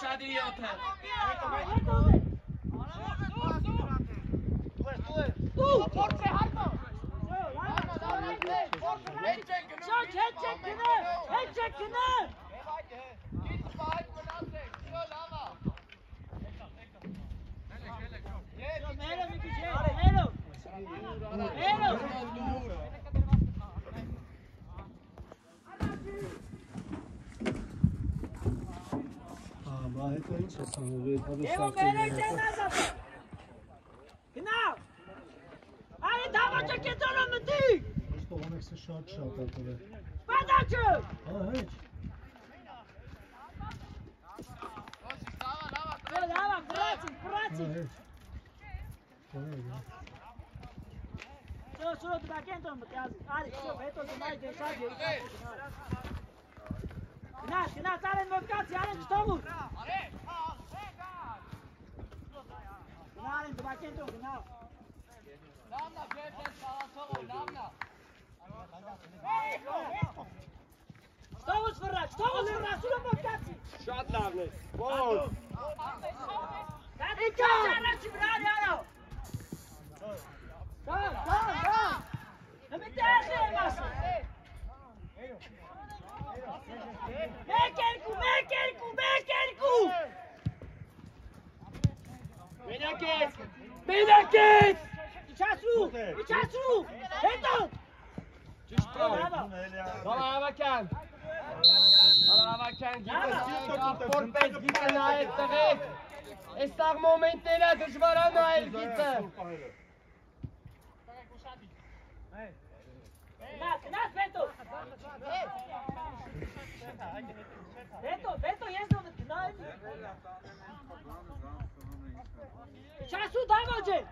Շատի 7-ը։ Tu, forse Harmo! Çek, çek, çek günü! Çek, çek günü! Melo, Miki, çek, Melo! Melo! Ահա, բա հետո ինչ է սանելու, այդ հավես հետո ինչ ես անում, այդ հավես Գնա։ Արի դավաճը կետորը մտի։ Ոստով անեքսը շատ շատ ատել է։ Պատաճը։ Հա, հեչ։ Լավա, բրացի, բրացի։ Все, все, ты так энтом, ты аз, аз, все, это ты найдешь, аз, Inac, Inac, ale modyfikację, ale do domu! Finalem, zobaczcie tu, final! Lamna, wielkie, szalasowo, lamna! Znowu zwracać, znowu zwracać, ile modyfikacji! Szat lawny, bol! I go! Zaraz ci brali, alo! Tam, tam, tam! No my też nie masz! Mekanku, Mekanku, Mekanku! Benakes! Benakes! İçasu! İçasu! Reto! Dala Avakan! Dala Avakan, git auf Forpes, git nahe zurück! Estar momentela dışvara nahe git! Nas, nas, Reto! Beto, Beto jest jeżdżą na Czasu dawać!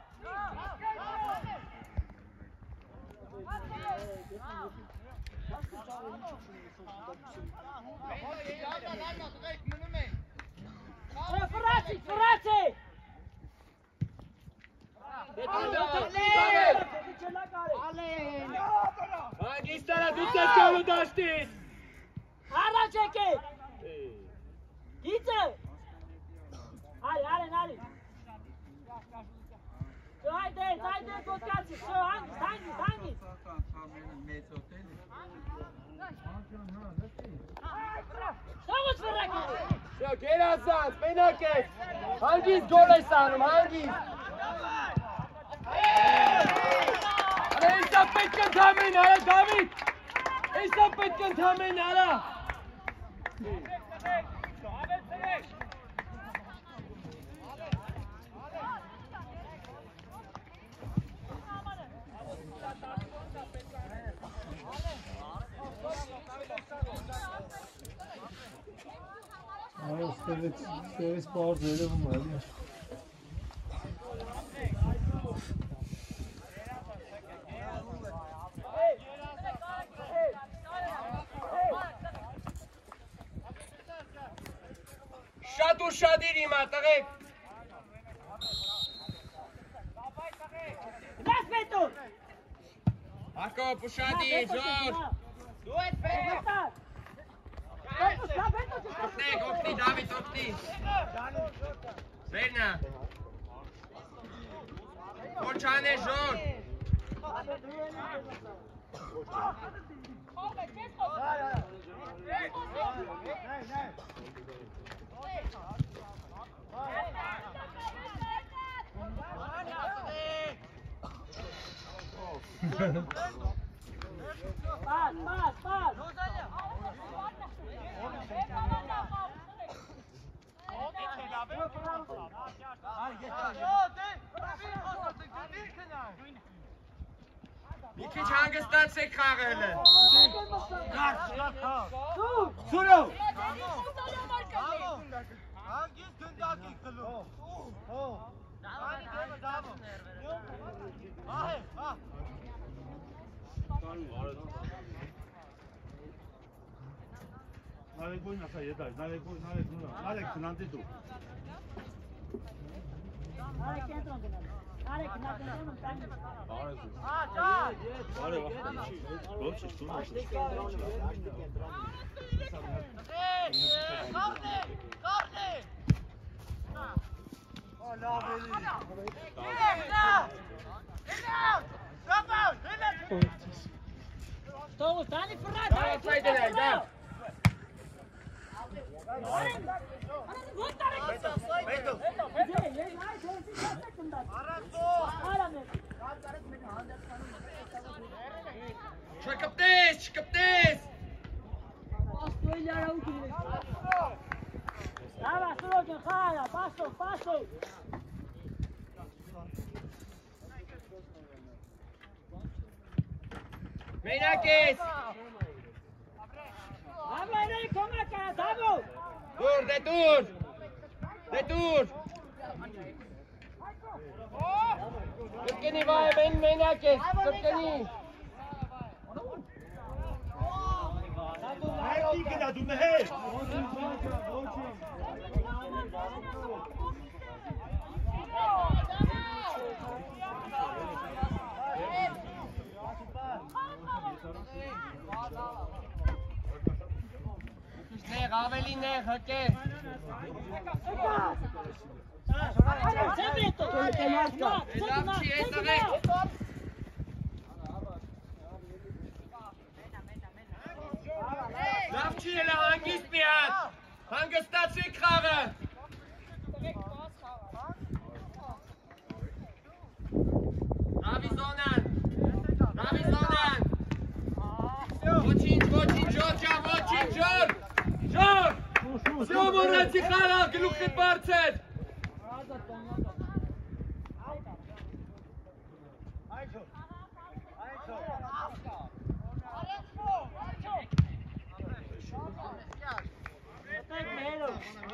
Furacy, furacy! Magistera, wyjdź z kogo dasz ty! Fıratı! Ագիստարա դու ցեցալու դաշտից։ Ara çeke! Gitse! Hadi, hadi, hadi! Şu haydi, haydi, podcast, şu hangisi, hangisi, hangisi? Davos Ferraki! Շո գերազանց, մենակես։ Հանգիստ գոլ է սանում, հանգիստ։ Արա էսա պետք է ընդամեն, արա Դավիթ։ Էսա պետք է ընդամեն, արա։ Այո, ստերից, ստերից պարզ երևում է, էլի։ Շատ ու շատիր հիմա տղեկ։ Nas Beto! Հակոբ ու շատի, ժոր։ Դու այդ Beto! Kopfni, Kopfni, David, Kopfni. Srednja. Počane, žor. Pas, pas, pas! Մի քիչ հանգստացեք խաղելը։ Dur! Սուրո։ Hangisi gündaki kılı? Oh. Hani deme davo. Ha ha. Nale Nalekuj na sa jedaj, nalekuj, nalekuj, Narek, nanti tu. Narek, centrum ti nanti. Narek, na centrum tanji. Are, hoćeš tu nešto? Kopni, kopni! Ola, veli! Ida! Ida! Drop out! Ida! Što, stani, Fernando! Daj, daj, daj, daj! Try kapteş, kapteş. Dava, solo que jala, paso, paso. Meinakis. Dur de dur. De dur. Kırkeni var ben ben herkes. Kırkeni. Haydi gidelim. Haydi. Doe meher. Neer, Aveli, neer, hake. Lapci, etere. Lapci, ele hangist miad. Hangestați krave. Davi Zonan. Davi Zonan. Vocin, vocin, Georgia, vocin, George. Ժորժ, всё մորացի խարա գլուխը բարձր։ Այդո։ Այդո։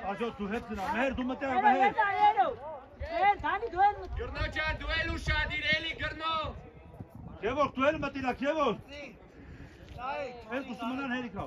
Այո, դու հետ գնա, մեր դու մտեղ մեր։ Դեր, քանի դու էլ։ Գրնո ջան, դու էլ ուշադիր, էլի գրնո։ Եվոր, դու էլ մտիլակ, Եվոր։ Այ, ես ուսումնան հերիքա։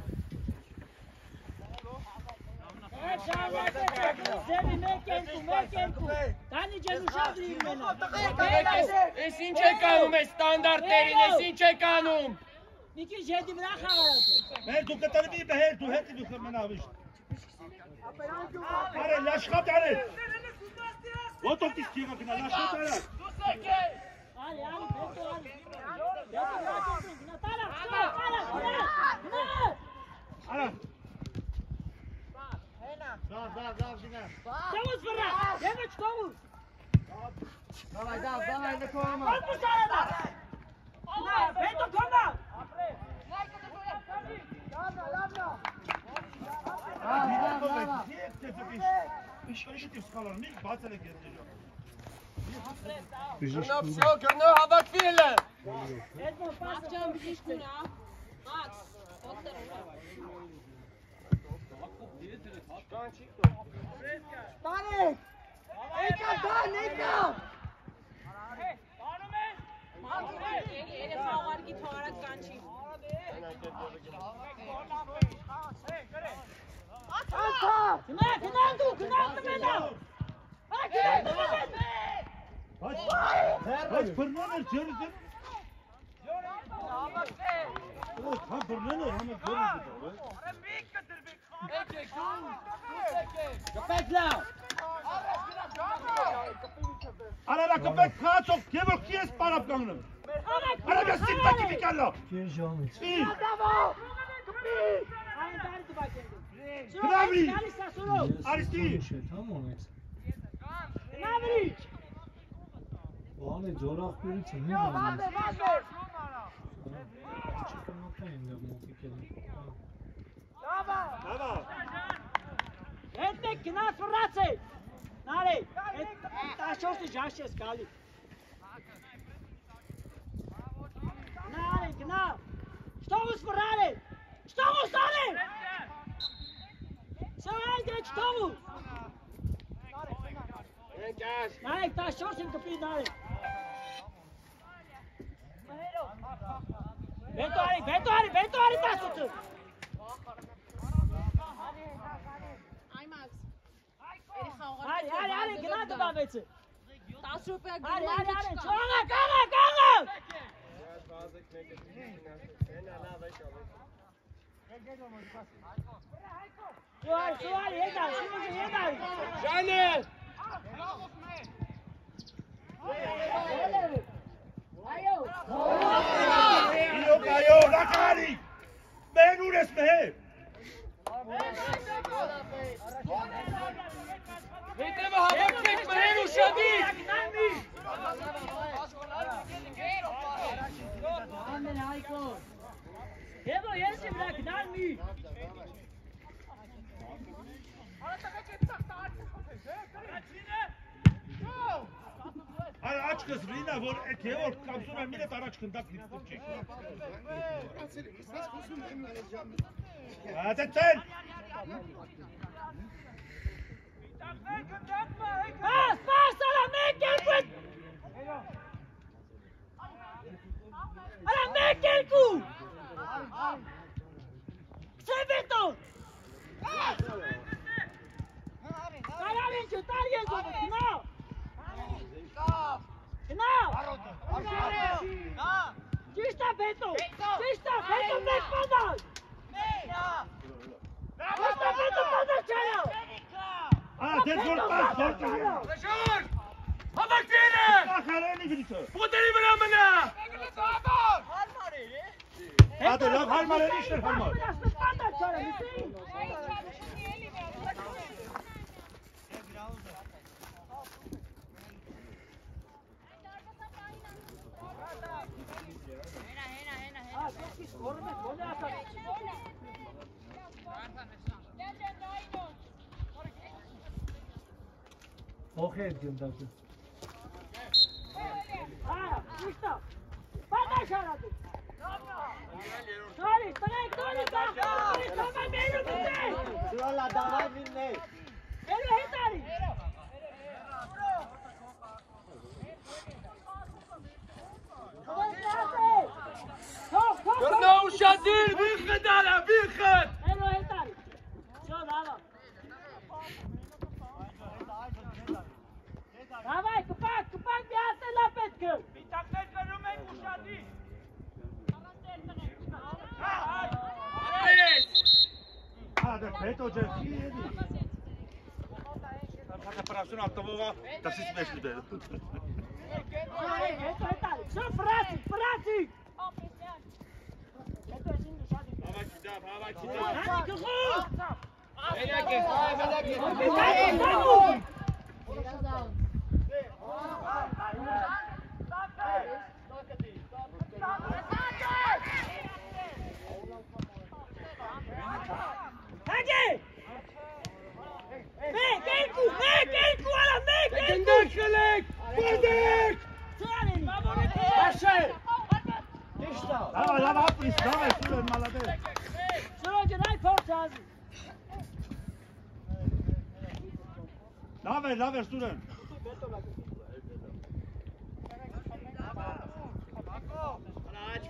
Դավիճի, դավ։ Քևոր պլիժնի, պլիժնի։ Dani Ջանուշադրի մենը։ Ես ինչ եք անում այս ստանդարտերին, ես ինչ եք անում։ Մի քիչ հետի վրա խաղալ։ Մեher դու կտրվի մեher դու հետ դու կմնավիշ։ Արե լաշխատ արե։ Ոտով դիս քիվա կնա լաշխատ արե։ Ալի, ալի, պետո ալի։ Պետո ալի, նատալա, նատալա, նատալա։ Արա։ Dá, dá, dá, Vingança. Vamos, Ferrar! Leva de como? Vai, dá, dá, ainda com a mão. Vamos, Sarada! Vem tocando! Gönül opsiyon, gönül haber fiili. Edmund, pas. Max, boxer. Dale! Eka dön Eka! Atma! Kına, kına dur, kına attı beni! Ha, kına attı beni! Kaç! Kaç fırlanır, çözüm! Yok, tam fırlanır, hemen çözüm. Բռնան էր, համը ջերուզը։ Կպեք լավ։ Արա կպեք քացով, քեվոր քի ես պարապ կանգնում։ Արա գստիկ տակի կալա։ Գեր ժամից։ Ինչ։ Այն դարի դու բակենդ։ Գնավրի։ Արիստի։ Շետ համ ունեց։ Գնավրի։ Բանը ձորախբերից է մի բան։ Չկմոքային դեռ մոտիկել։ Լավա։ Հետը գնաց վրացե։ Նարե, այդ տաշորտի ժաշ ես գալի։ Նարե, գնա։ Что вы сфрали? Что вы стали? Все, айде, что вы? Եկաշ։ Նարե, տաշորտին կպի նարե։ Վետո արի, վետո արի, վետո արի 18-ը։ Արի, արի, արի, գնա դբավեցը։ 10 րոպե Արի, գնում արի, արի, չողա, կաղա, կաղա։ Շուար, շուար, եդա, շուար, եդա։ Ջանել Io caio, la cari! Benures me! Vitema հավաքեք մհեր ուշադիր Եվո, ես եմ վրա գնալ մի։ Արա աչքս ռինա, որ այդ եոր կամսում եմ իրետ առաջ կնդակ Pass, pass, Alamé, quelqu'un Alamé, quelqu'un C'est Beto Alamé, tu t'as rien, tu non Não! Gdzie jest ta Beto? Gdzie jest ta Beto? Daj podać! Gdzie jest ta Beto? Podać, Czelo! Արա դե զոր պաս, զոր կհա։ Ժոր Հավաքները Ախարենի գրիցը։ Պոտերի վրա մնա Ադե լավ հարմար է, իշներ հարմար։ Պադար չարա, լսի։ Ա, դու սկորում ես, ո՞ն է ասած։ Hoge ediyorum tabii. Ha, işte. Bana şarabı. Tarih, tarih, tarih, tarih, tamam benim bitti. Şurala davar binne. Benim he tarih. Turnover Şadir, bir kadar, bir kadar. Tackle! מתאחד ולומד מושעתי! Ah, der Petto, der Fiel. Dann hat er Parassuna, da wo war. Das ist mir schnell. Só Frati, Frati! Vai, vai, vai! Laver, Laver, Student!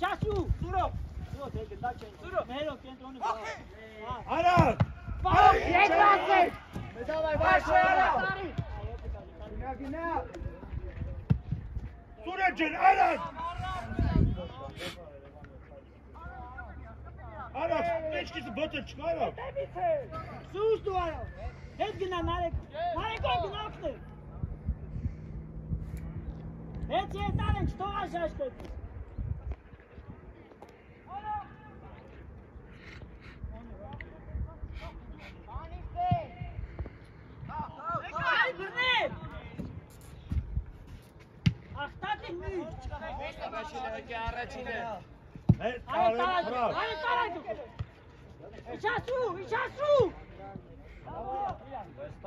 Shashu, Surok. Surok. Mehro, Kentoni. Arak. Bak, yek basın. Meda Bey, başlayalım. Günah, günah. Surecin, Arak. Arak, içkisi batır çık Arak. Sus duvara. Hep günah Narek. Narek o günah aktı. Hep yeter, hiç tovaş açtı. Սուրո, դե գնդակ չեն։ Սուրո։ Մերո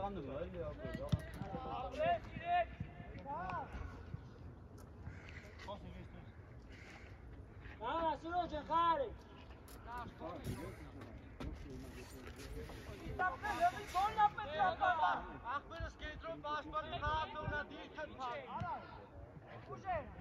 կենտրոնի վրա։ Արա։ Պարոն, երկրացեք։ Դավայ վաշերա Սուրեն ջեն, արա։ Արա, ինչքիցը բոթը չկա, արա։ Սուս դու արա։ Հետ գնա Նարեկ։ Նարեկո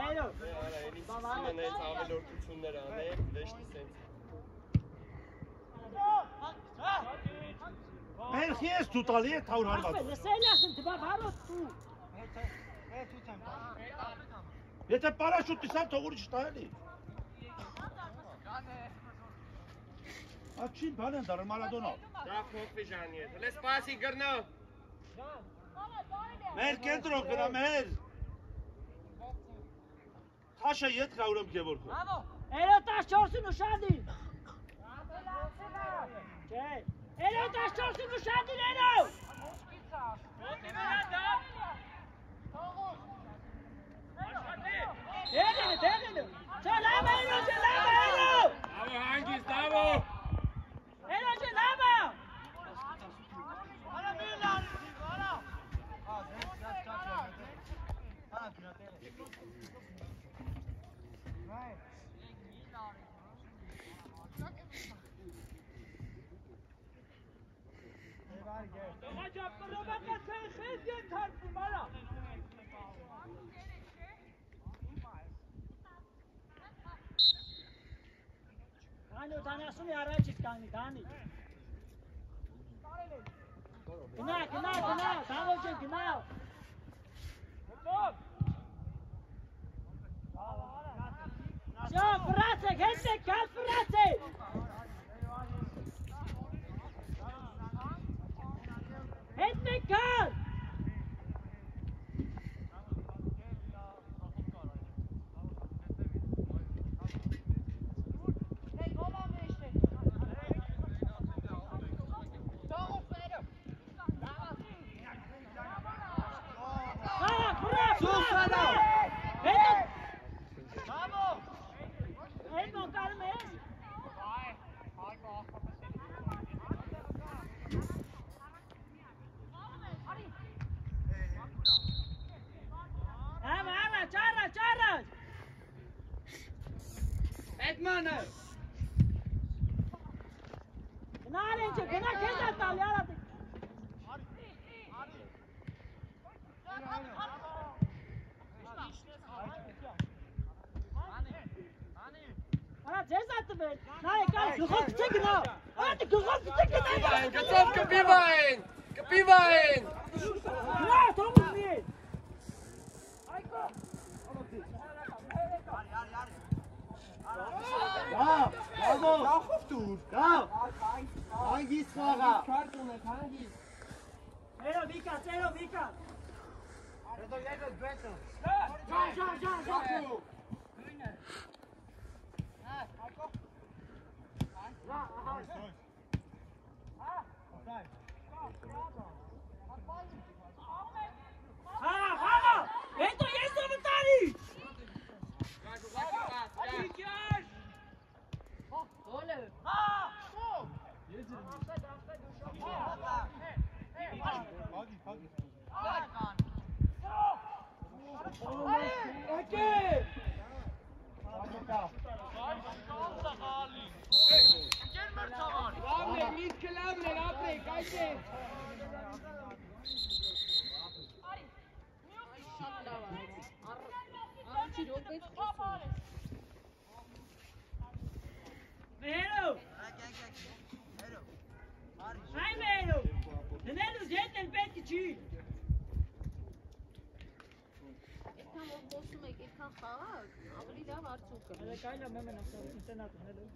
Հերո։ Արա էլի այս ավելորդություններ անել, վեշտի սենց։ Մեր քիես դու տալի է թաուր Ասպե, հարված։ լսել ասեմ, դվա հարոտ դու։ Եթե պարաշուտ դիսավ թող ուրիշ տա էլի։ Աչին բան են դարը մարադոնա։ Դա փոխվի ժանի է։ Լես սպասի գրնա։ Մեր կենտրոն գնա մեր։ Թաշը ետ կա ուրեմ Գևորգը։ Հերո 14-ին ուշադի։ Չէ։ Հերո 14-ին ուշադի հերո։ Դեղինը, դեղինը։ Չէ, լավ է, հերո, չէ, լավ է, հերո։ Ավո հանգիստ, ավո։ Հաջապ կրոբակը խես եմ թարփում, արա։ Անի 70-ի առաջից կանի, դանի։ Գնա, գնա, գնա, դավոջը գնա։ Շո, ֆրացեք, հեսեք, կալ ֆրացեք։ Vamos! Ele não, cara mesmo! Vai! Vai, corta! Ama ama çarra çarra. Batman'ı. Gına alince gına kez atal yarabbim. Nein, egal, gehört die Ticken auf! Warte, gehört die Ticken auf! Gezogen, Gebiwein! Gebiwein! Nice, nice. Good. така или ме на интернет, нали?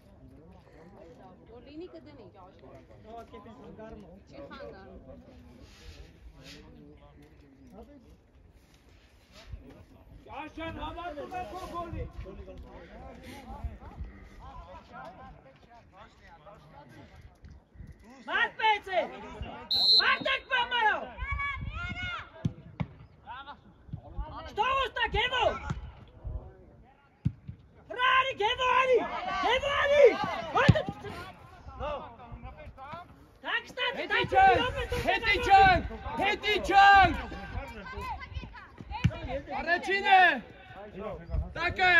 Оли никъде не ги още. Това е пен Хангарно. Чи Хангарно? Ашан, ама тука коколи! Мат пеце! Матък памаро! Что вы так, Эвол? Ալի, Գևո Ալի, Գևո Ալի։ Հոտ։ Տաքստան, տաքստան։ Հետի չանք, հետի չանք։ Առաջինը։ Տակը։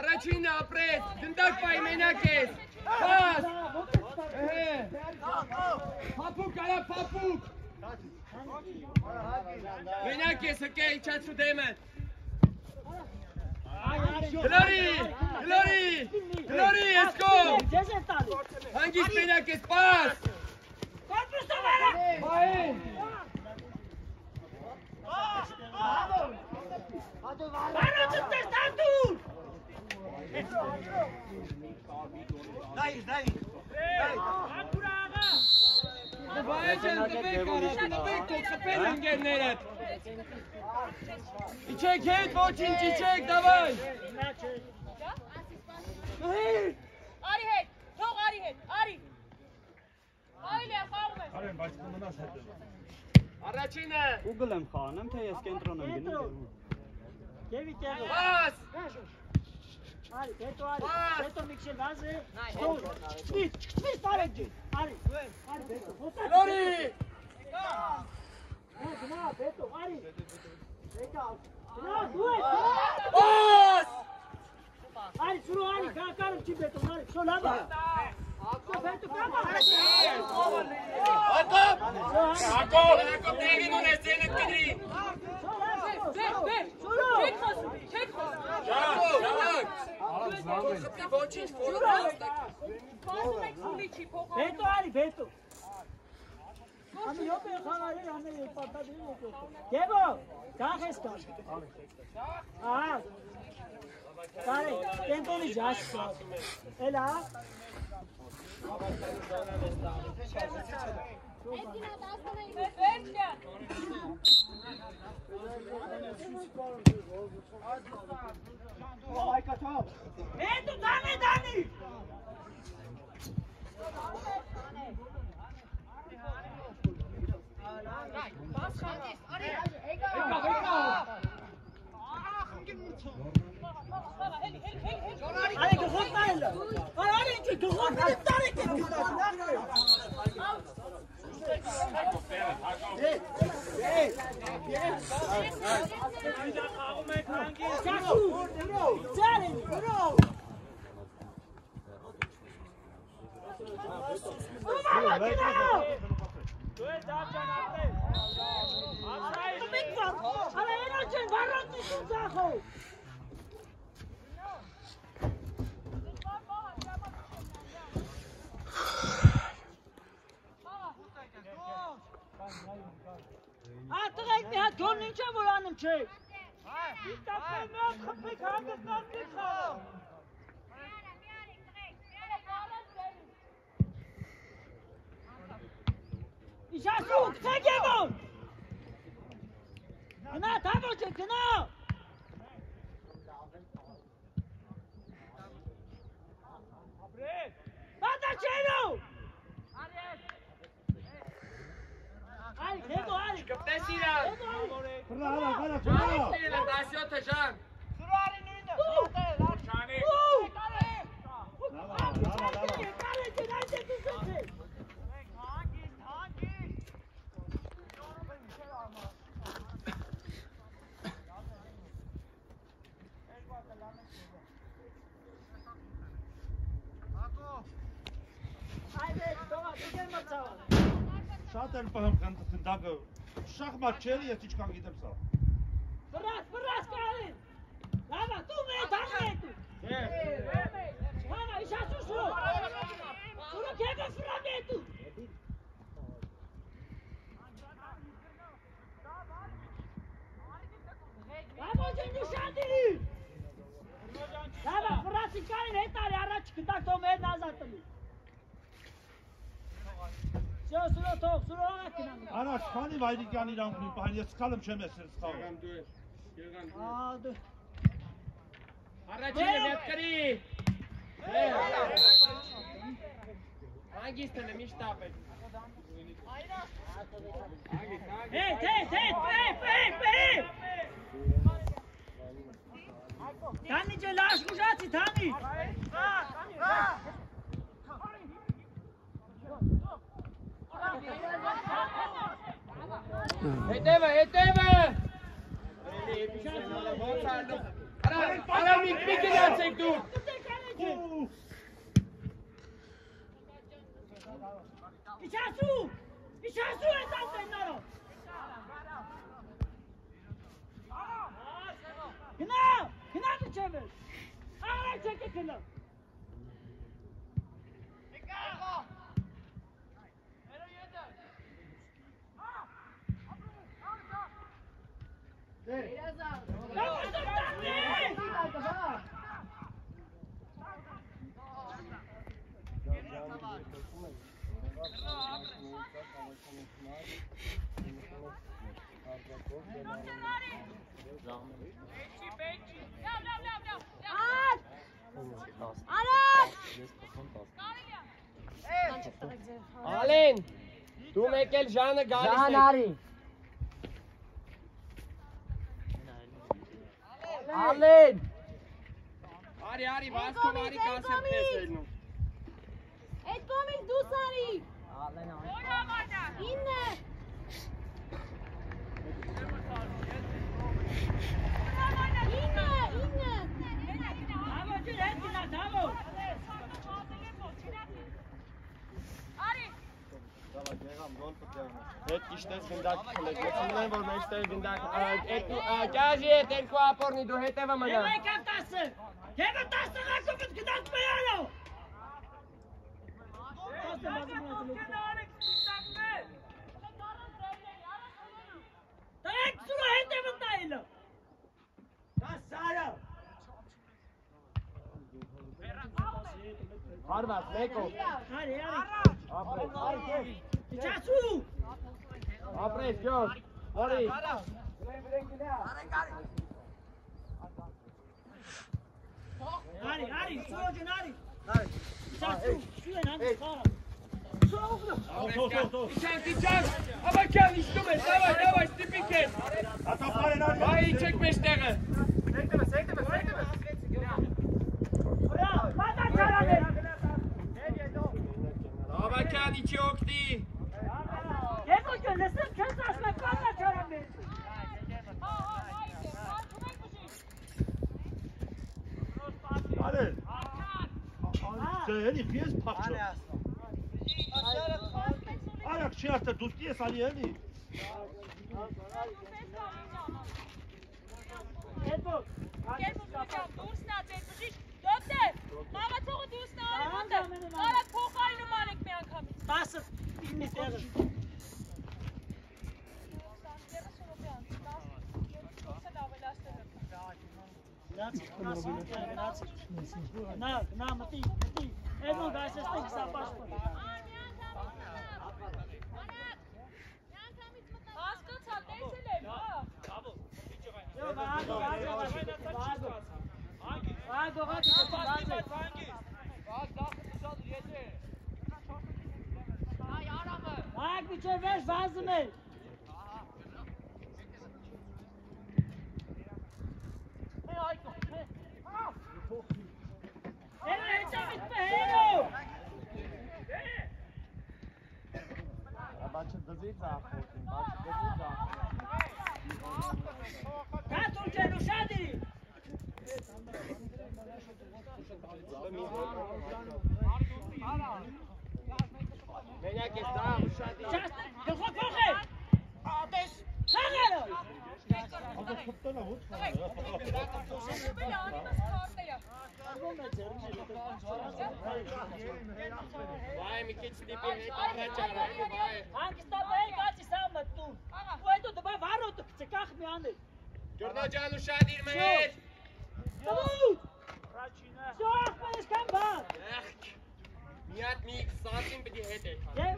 Առաջինը ապրեց, դնդակ պայ մենակ ես։ Պաս։ Էհե։ Փապուկ արա, փապուկ։ Մենակ ես, հկե, իջացու դեմը։ Hilary! Hilary! Hilary, let's go! Hangi Spinakis, pass! Bayern! Bayern tut das da tun! Nein, nein! Nein! Նվայեցեն տվեք արա, տվեք խփեն ընկերներդ։ Իջեք հետ, ոչինչ իջեք, դավայ։ Արի հետ, թող արի հետ, արի։ Այլ է, խաղում է։ Արեն, բայց կմնաս հետը։ Առաջինը, Ուգլ եմ խանում, թե ես կենտրոն եմ Կենտրոն։ գնում։ Եվի տեղը։ պաս։ Արի, Ari, tento Ari, tento Miksel Vaze. Stol. Spit, spit Ari. Ari. Ari, tento. Lori. Gna, tento Ari. Take out. Gna, do it. Pass. Ari, suru Ari, ka karam chi beto Ari. So lava. आपको फिर तो क्या बात है आको आको देगी मुने सेनक कदरी կդրի։ Շո լավա։ Վեր, վեր, Սուրո։ չեք խոսում, չեք խոսում։ Հակոբ, հակոբ։ Խփի ոչինչ ֆորմա։ Խոսում եք սուլիչի փոխարեն։ Հետո արի, հետո։ Ամի յոպե խաղարի ամի պատադրի եկո։ Գեբո, գախ ես կար։ Ահա։ Կարե, տենտոնի ջաշ կա։ Էլա։ Վերջ կան։ Հետո դանի դանի։ Եկա, եկա։ Արի գխոտ նայելա։ Արի ինքի գխոտ նայել տարի կե։ Չախու։ Ծարի։ Ումա عليك خذ عليك خذ عليك خذ عليك բան։ Արա երաչեն վառած ինչ ծախո։ Ա տղեկ մի հատ գոն ինչա որ անում չէ։ մի հատ խփեք հանգստացի խաղ։ Իշասու, կցեք եվոն։ Գնա, թավոչ է, գնա։ Բատա չենու։ Այ, հետո, այ։ Կպտես իրան։ Հետո, այ։ Հրա, հրա, հրա, Ժան, հրա։ իրան 17 ժան։ Շանի։ Լավա, լավա, լավա։ Շատ են պահում քնդակը շախմատ չէ, ես ինչքան գիտեմ սա։ Վրաս, վրաս կարին։ Լավա, դու մե դամե դու։ Չէ։ Հա, իշասուս ու։ Որո քեգը ֆրամե դու։ Լավա, ջնի շանդի։ Լավա, վրասի կարին հետ արի առաջ գտակ դու մե նազատլի։ Sura top, sura hakkında. Ana şani vaydik yani ilan kuyup. Hani sıkalım şemesini sıkalım. Yergan dur. Yergan dur. Aa dur. Araçı Vetkari. Hangi istedim işte abi? Hey, hey, hey, hey, hey, hey! Tani, ce lași mujații, Tani! Tani, Tani! Yeteme yeteme. Ara ara mik mik edersek dur. İçer su. İçer su esas senin o. Hina! Hina da çevir! Ağır çekil kılım! Ալեն։ Դու մեկ էլ Ժանը գալիս է։ արի! Ալեն! Արի, արի, վազքում արի կասեմ պես ելնում։ Այդ կողմից դուս արի։ Ինը։ Ինը, ինը։ Amo ջուր հետ գնա, դավո! Հետ իշտես գնդակ խլեք։ Ես ունեմ որ մեջտեղ գնդակ այդ կաժի հետ երկու ապորնի դու հետևը մնա։ Եվ եկավ տասը! Եվ տասը ղակովից գնաց մեյանո! Տասը բազում ունեցել Տայք սուրը հետևը տայելը! Տասարը! Հարված, մեկով։ Casu! Apres, Jos. Ori. Ari, Ari, soğucun Ari. Casu, şuraya lan, sağ Aber Kerl, nicht dumm, ist, aber da war Stippicke. War ich check mich der. Senkt er was, senkt er was, senkt er was. Aber Kerl, ich chock dich. Լսում չես ասում կանա չարաներ! Արե։ Ձերի քիես փախչո։ Արա չի ասա դու քիես արի էլի։ Հետո, տասը ինի տեղը։ Նա, նա մտի, մտի։ Էնո գայսեստեք սա պաշտպան։ Yo, vago, vago, vago. Vago, vago, vago. Vago, Bate do desafio, bate do desafio. Tato, gdzie ruszady! Меняки, да, рушады. Сейчас, да, хоч, хоч! А, ты... Хоч! Քուտտանա ոչ։ Բայ մի քիչ ստիպի հետ առաջ արա, բայ։ Հանգստաբայի կացի սամը դու։ Ու հետո դու վարոտ չկախ մի անը։ Ջորնա ջան ուշադիր մեր։ Դու։ Շո ախպերս կան բան։ Մի հատ մի սանտիմ պիտի հետ է։ Դե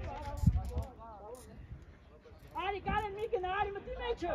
Արի կարեն մի գնա, արի մտի մեջը։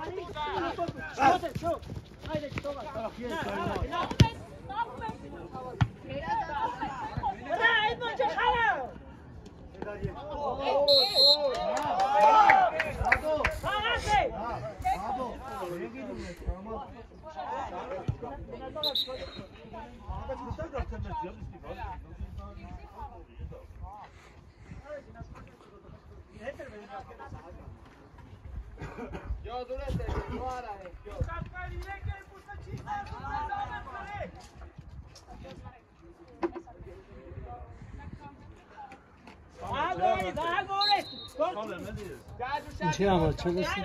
Bravo. Yazulete, Mara, İçeri ama çalışsın.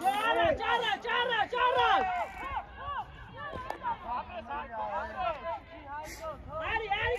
Çara, çara, çara, çara.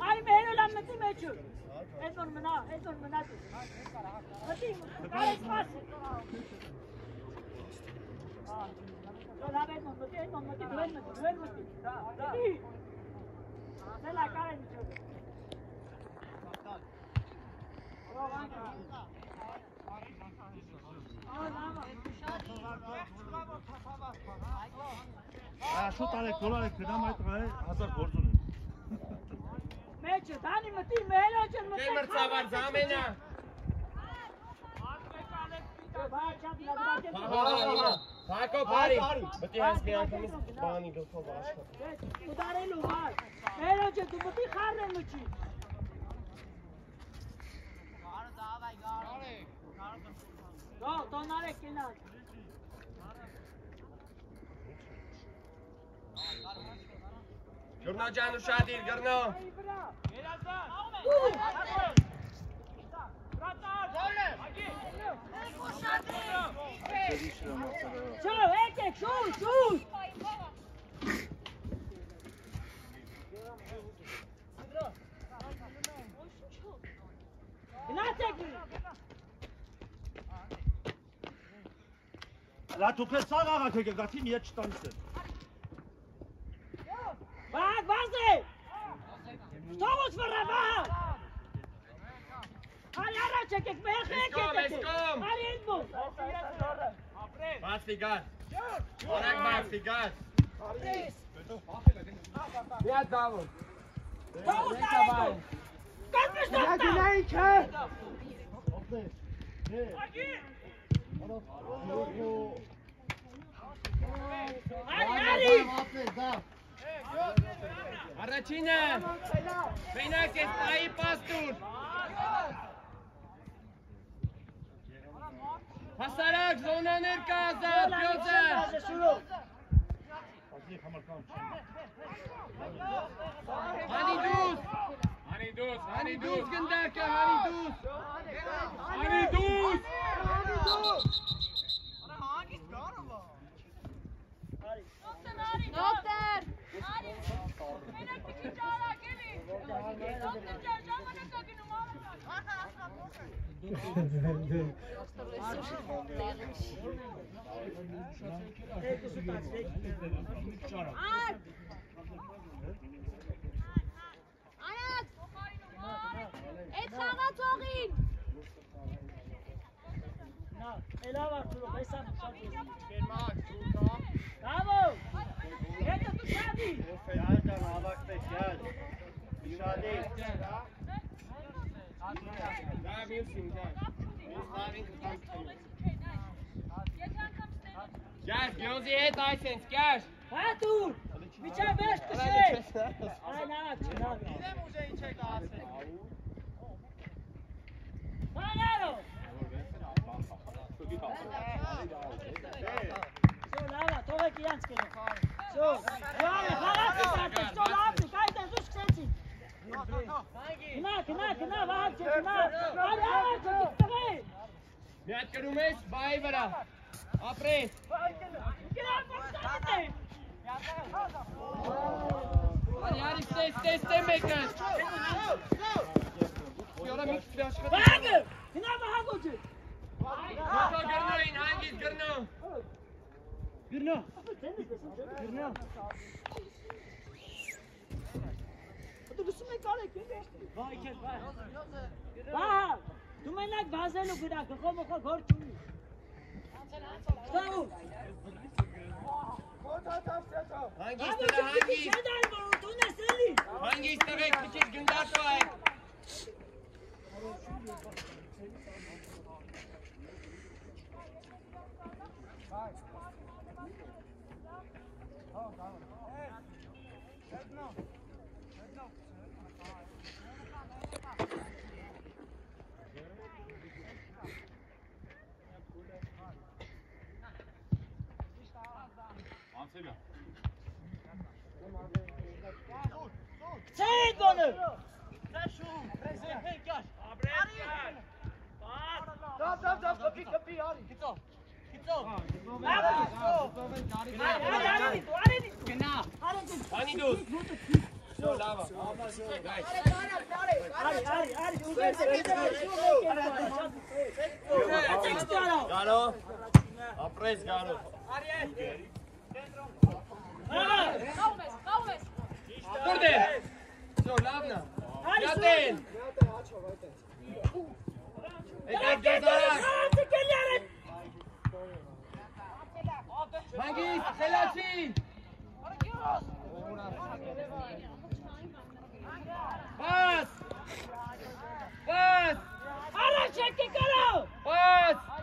Այ մերո լամ մտի մեջու։ Էդոն մնա, էդոն մնա դու։ Մտի, կարես մաս։ Լավ էդոն մտի, էդոն մտի, դուեն մտի, դուեն մտի։ Մտի։ Դելա կարեն իջու։ Շուտ արեք, գոլարեք, գնամ այդ मैं चेतानी मती मेरा जन्म ते तो मरसा बार जामे ना। फाको तो फारी बच्चे हंस के आँखों तो में पानी डोखो बास कर उतारे लो हार मेरा जे दुमती खार रे मुची गाड़ दा भाई गाड़। गाड़ तो नारे किनारे Գռնո ջան ուշադիր, գռնո։ Շո, եկեք, շուտ, շուտ։ Գնացեք։ Լա դուք ես սաղ աղաք եկեք, գացի մի հետ չտանից ficar. Orek vai ficar. Gel davul. Davul davul. Kalkmış da. Hadi lan içe. Hadi. Hadi hadi. Aracine. Beyna kes ayı pas tut. Հասարակ զոնաներ կա ազատ, պյոցը։ Ասի համար կամ չի։ Hani դուս։ Hani դուս, hani դուս գնդակը, hani դուս։ Hani դուս։ Դոկտոր։ Մենակ մի քիչ արագ էլի։ Դոկտոր ջան, ժամանակ ա Արդ։ Այդ խաղացողին։ Նա, Elava Arturo, hesap շատ է։ Fermat, Sultan. Bravo! Հետո դու շադի։ Gel can avakta gel. Müsaade et. Daar Wilson, daar. Gel, Gilzi et Aysens, gel. Հա դու։ Միջա վերջ կշե։ Այ նա չնա։ Բարարո։ Շո լավա, թողեք իրանց կերեն։ Շո, յանը, खिला खिला खिला बाहर से खिला अरे यार तो कितने याद करूँ मैं बाय बड़ा आप रे अरे यार इससे इससे इससे मेकर योरा मिक्स भी आशक भाग खिला बाहर कुछ तो करना इन हांगीज करना करना करना լսում եք արեք, է։ Վայ, քեզ, վայ։ Վահ, դու մենակ վազելու գնա, գխո մոխա գոր չունի։ Ստավու։ Hangi istere hangi? Չեդալ որ դու ես էլի։ Hangi istere küçük gündar var? Ցեդ բոնը։ So, Labna. Jatin. Mangis, Khelachi. Pass. Pass. Pass.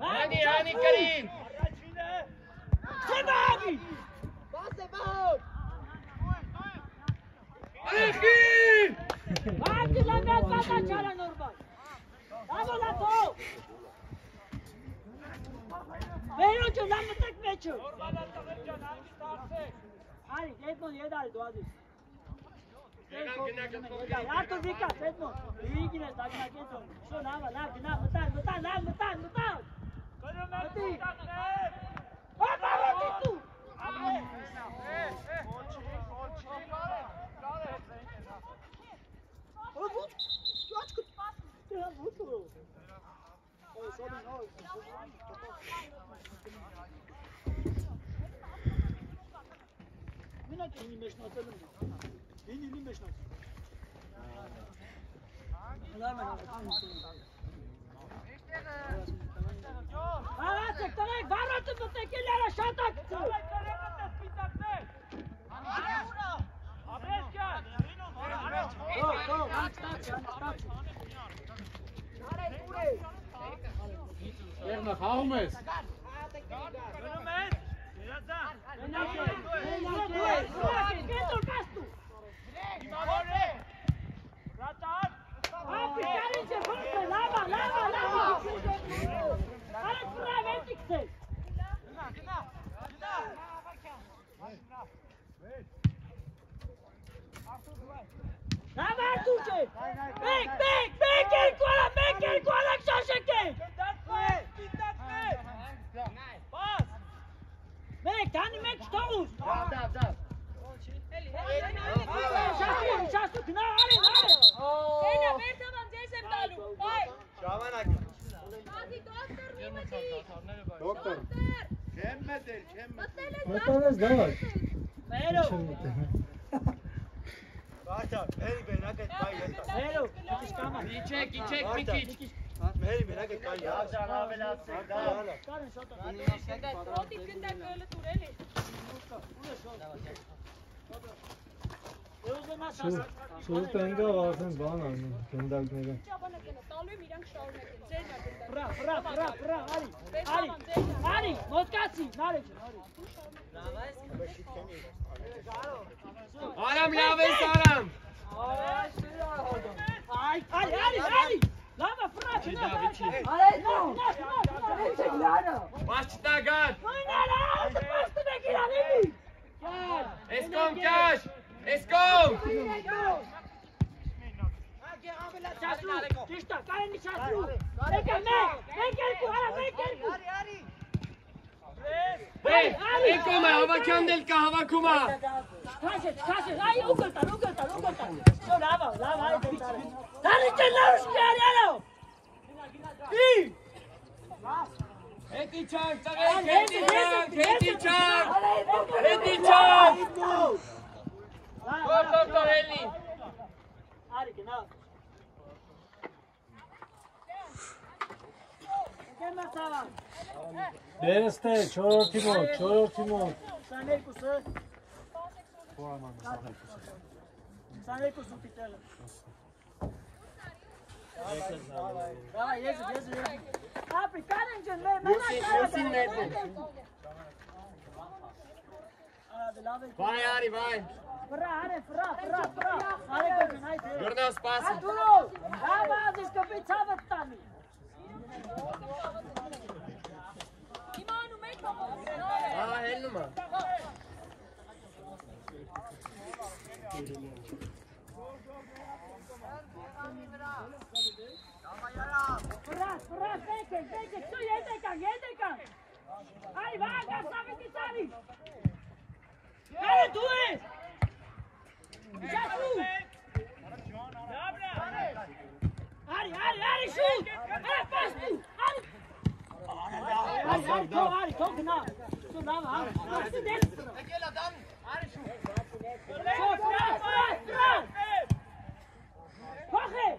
هاني هاني كريم خذ هاني باص بهم اخي عبد الله ما فاتا جرى نوربان هذا لا تو بيروتو لما تكمچو نوربان تغير جان هاني تارسك هاني جيتمون يدال دوادي Ja, to zika, sedmo. Igine, tako na keto. Što nama, nam, nam, mutan, mutan, nam, mutan, mutan. Beni meşnatalım. Beni ilim meşnatalım. Helal ben. Helal ben. Ապա մտի դու։ Մենակ ինի մեջ նացել եմ։ Ինի ինի մեջ նացել։ Արացեք, տղեկ, վառոթը մտեք էլ արա շատակ ծու։ Գո, գո, անցտացի, անցտացի։ Եղնա, խաղում ես։ Մենակ է, մենակ է, մենակ է, կետոր կաստու։ Ապի, կարինչ է, խորքը, լավա, լավա, լավա։ Արդ Şaban Akın. Hadi göster mi bakayım. Doktor. Kemmedir, kemmedir. Hatanız da var. Melo. Bata, Meri merak et kay yata. Melo, dikiş kama. Gidecek, gidecek, dikiş. Meri merak et kay yata. Can abi lazım. Karın şota. Rotik günden böyle tureli. Soğuk denge varsın bana. Günden günden. Çabana gene. Talve miran şaurne. Bravo, bravo, bravo, bravo, Ali. Ali, Ali, odkaci, naređe, naređe. Aram, ja vez, Aram. Ali, Ali, Ali. Lava, frače, ne, frače. Ali, no. Neće gleda. Mašći ta gad. Moj naraz, mašći ta gad, Ali. Eskom, kaš. Eskom. Eskom. ჩასრუ კიშტა კარენი ჩასრუ მეკერ მე მეკერ კუ არა მეკერ კუ არი არი ეკომა ავაკანდელ კაავაკუმა ხაშე ხაშე აი უგელტა უგელტა უგელტა შო ლავა ლავა აი დეცარე დარიჭე ლავში არის არაო კი ეთი ჩან წაგე ეთი ჩან ეთი ჩან ეთი ჩან გო გო გო ელი Ден сте, чорор Тимур, чорор Тимур. Sen ne kusu? Sen ne kusu Peter? Давай, езди, езди, езди. А, прикарен джен, ме, ме, ме, ме, ме. Vai Ari, vai! Fra, Ari, fra, fra, fra! Ari, koordinajte! Gërda, spasi! Arturo! Dava, dhe shkëpi qavet tani! Ah, él nomás. Furraz, furraz, tekel, tekel, co je tekan, je tekan. Aj, vága, sami ti sami. Kare, tu je. Žašu. Ari, Ari, Ari, shoot! Ari, pass me! Ari! Ari, Ari, komm, Ari, komm, genau! So, da war Ari. Was ist denn? Da geht er dann! Ari, shoot! So, dran, dran, dran! Koche!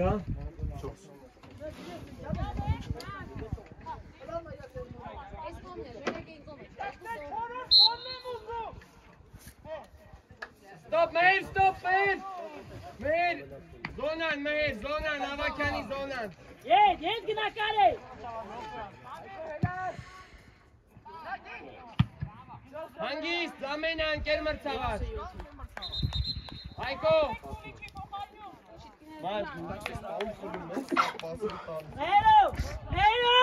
Başka? Çok. Stop Meir, stop Meir! Meir! Zonan Meir, Zonan, Avakani Zonan! Yes, yes, Gnakare! Hangis, Zamenan, Kermer Savaş! Hayko! Մայր, Ներո, ներո։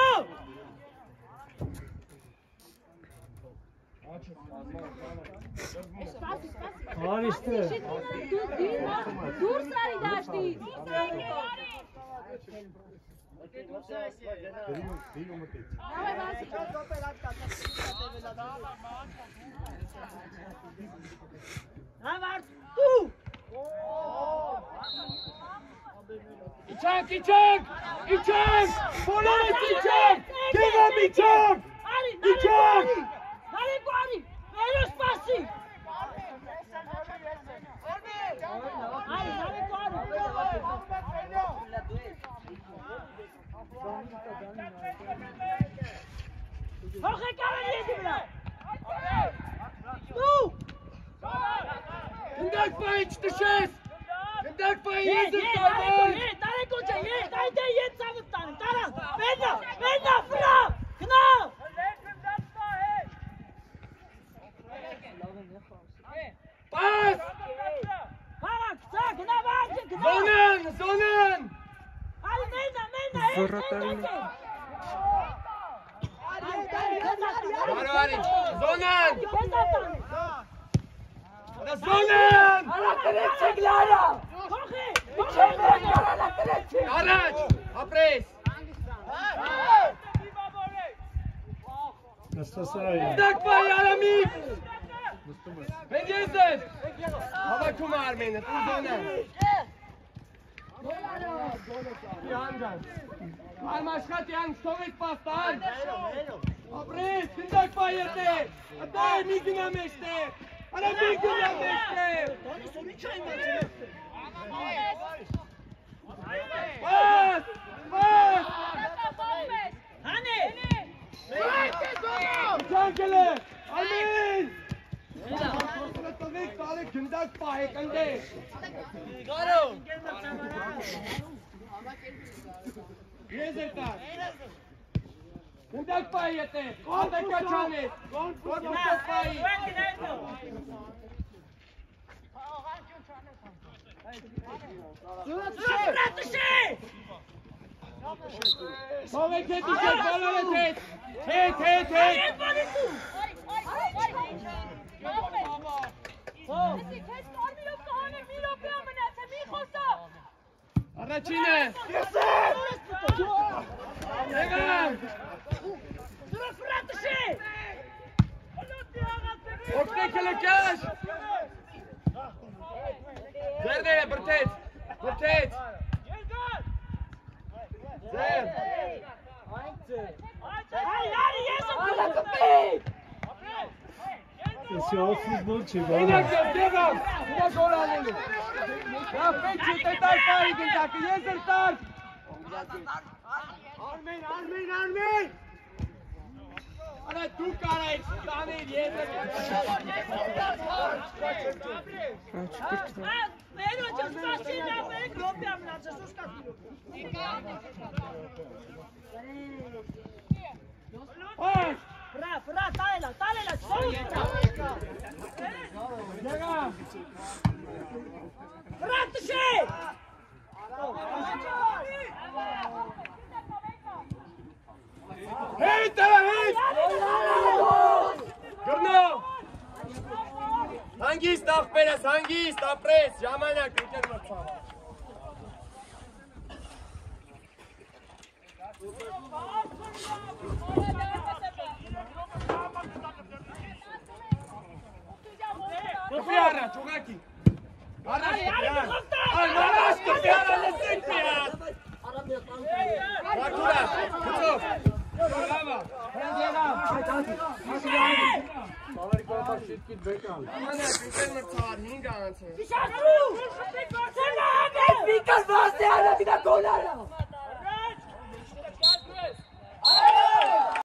Արիշտե։ Դուրս արի դաշտից։ Հավար դու։ Ichak, Ichak Ichak Pour le Ichak Give up Ichak Ichak Anybody, let us pass it! Jorge Cavalier, Du! Hinterfeitsch, der Chef! तक पे ये जिंदा है ये तारे को चाहिए तारे ये सब तारे तारा बेटा बेटा फुला खना पास 하나 자 그나 봐 그나 너는 너는 아니 맨날 맨날. 그렇다 아니 아니 아니 아니 아니. 아니 아니 아니 아니 아니 Sulun! Elektrikçi Lara! İçeri gel elektrikçi! Araç! Hapres! Galatasaray. Dakba yarami. Ne diyorsun? Hava kum Armenet. Uzana. Yandan. Almaşkat yan sovet pastan. Hapres, sindak bayırdı. Aday mi günameşti? Got him! Here's it, Unde-l pe ei, ete? Unde căcioane? Unde pe ei? Moment, geht nicht, geht, Ballon, geht! Geht, geht, geht! Arracine! Yes, sir! Yes, sir! Optikkelijkjes! Derde, partijt! Partijt! Zem! Esse é o futebol de bola. Vem aqui, pega! Vem agora, Lino! Na frente, tentar fare, tentar, queria acertar! Armin, Armin, Armin! Cara, tu, cara, está na dieta. Pedro, cię strasznie wygrobiam na Jezuska. Chodź! Ra, ra, talela, talela, słuchaj! Biega! Ra, ty się! Հետ, հետ։ Գրնո։ Հանգիստ աղբերս, հանգիստ, ապրես, ժամանակ ընկեր մրցավ։ Կպի առաջ, ուղակի։ Առաջ, կպի Այ, առաջ, կպի առաջ, լսենք մի հատ։ Բարի բարի շիտկիտ բեկան։ Ամանա դիտել ծար 5 անց է։ Շիշացու։ Սենա դիկար վասը արա դիկա գոլարա։